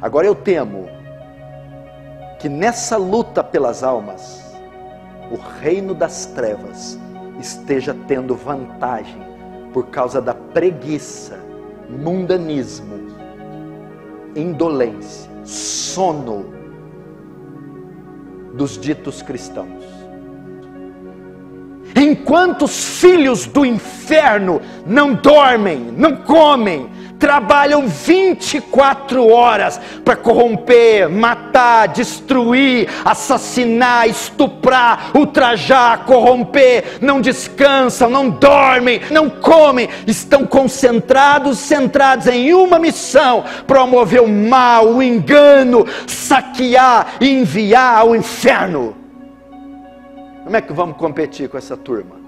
Agora eu temo que nessa luta pelas almas, o reino das trevas esteja tendo vantagem por causa da preguiça, mundanismo, indolência, sono dos ditos cristãos. Enquanto os filhos do inferno não dormem, não comem, trabalham 24 horas para corromper, matar, destruir, assassinar, estuprar, ultrajar, corromper, não descansam, não dormem, não comem, estão concentrados, centrados em uma missão: promover o mal, o engano, saquear e enviar ao inferno. Como é que vamos competir com essa turma?